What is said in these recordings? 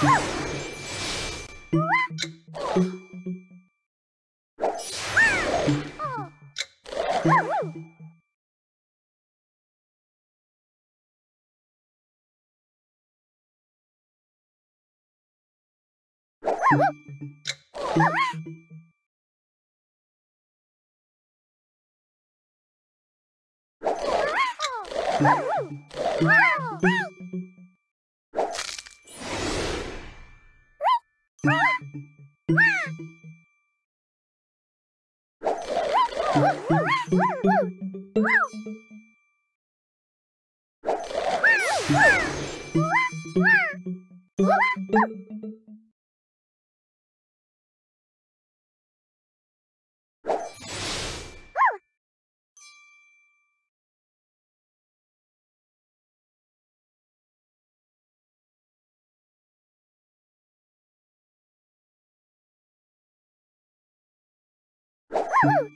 Wow! Woo! Woo!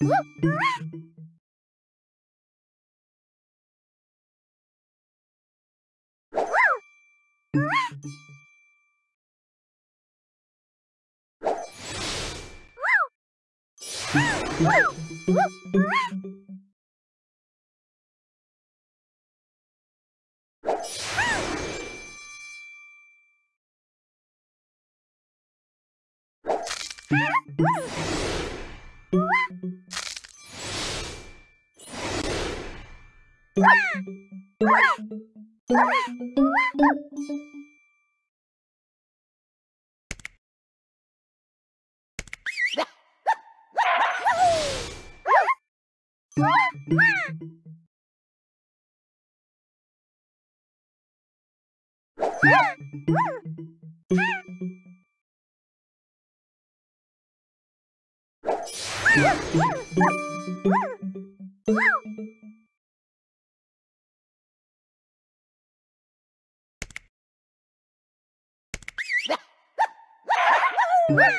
What? Woo! You